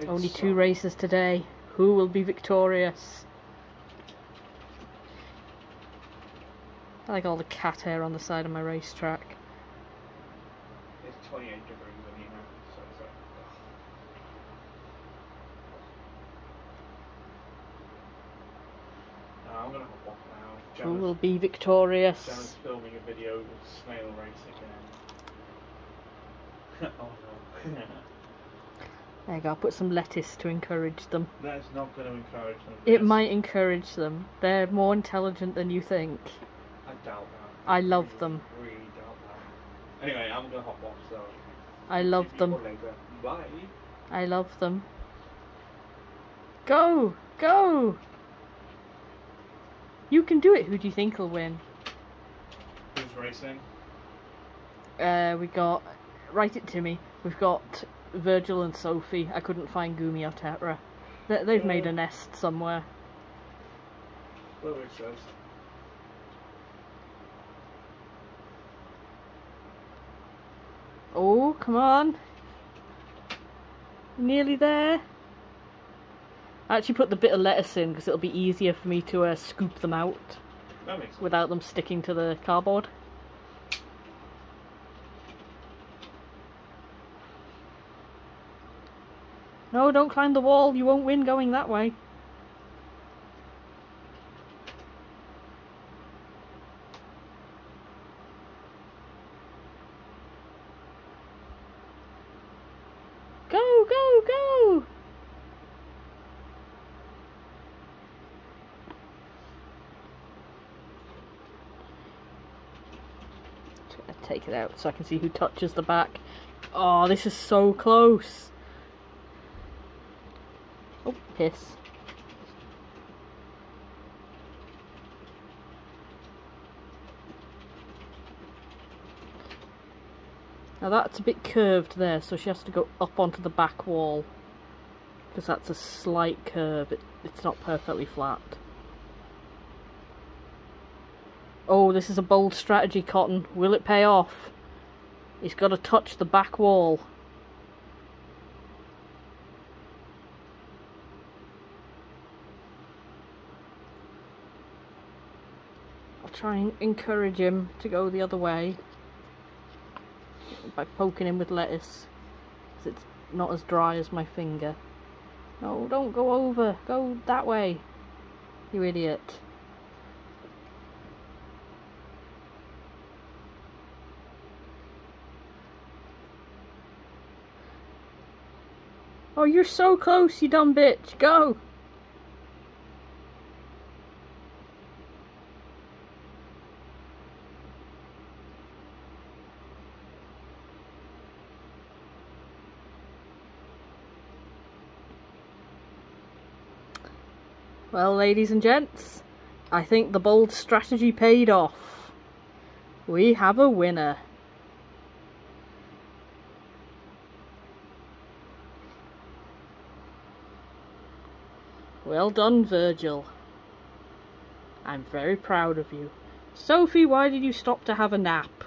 It's Only two races today. Who will be victorious? I like all the cat hair on the side of my racetrack. It's 28 degrees in here, so it's like. No, I'm gonna hop off now. Who will be victorious? Gemma's filming a video of snail racing again. oh no. There you go, I'll put some lettuce to encourage them. That's not going to encourage them. It might encourage them. They're more intelligent than you think. I doubt that. I love really, them. Really doubt that. Anyway, I'm hop off. So. I love them. Bye. I love them. Go! Go! You can do it. Who do you think will win? Who's racing? Uh, we got. Write it to me. We've got Virgil and Sophie. I couldn't find Gumi or Tetra. They, they've made a nest somewhere. Whatever it says. Oh, come on. Nearly there. I actually put the bit of lettuce in because it'll be easier for me to uh, scoop them out That makes sense. without them sticking to the cardboard. No, don't climb the wall. You won't win going that way. Go, go, go! Take it out so I can see who touches the back. Oh, this is so close. Oh, piss. Now that's a bit curved there, so she has to go up onto the back wall. Because that's a slight curve, it, it's not perfectly flat. Oh, this is a bold strategy, Cotton. Will it pay off? He's got to touch the back wall. I'll try and encourage him to go the other way by poking him with lettuce. 'cause it's not as dry as my finger. No, don't go over. Go that way. You idiot. Oh, you're so close, you dumb bitch. Go. Well, ladies and gents, I think the bold strategy paid off. We have a winner. Well done, Virgil. I'm very proud of you. Sophie, why did you stop to have a nap?